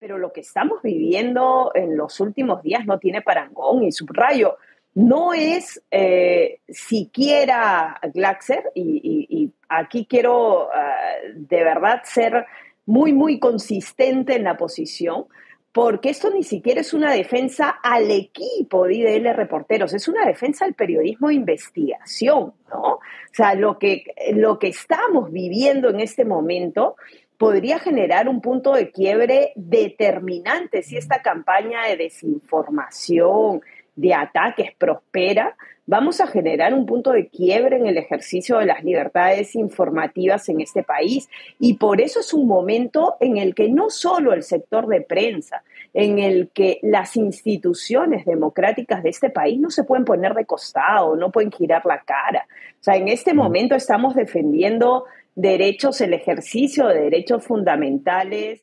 Pero lo que estamos viviendo en los últimos días no tiene parangón y subrayo. No es eh, siquiera Glaxer, y, aquí quiero eh, de verdad ser muy, muy consistente en la posición, porque esto ni siquiera es una defensa al equipo de IDL Reporteros, es una defensa al periodismo de investigación, ¿no? O sea, lo que, lo que estamos viviendo en este momento podría generar un punto de quiebre determinante si esta campaña de desinformación, de ataques prospera, vamos a generar un punto de quiebre en el ejercicio de las libertades informativas en este país. Y por eso es un momento en el que no solo el sector de prensa, en el que las instituciones democráticas de este país no se pueden poner de costado, no pueden girar la cara. O sea, en este momento estamos defendiendo derechos, el ejercicio de derechos fundamentales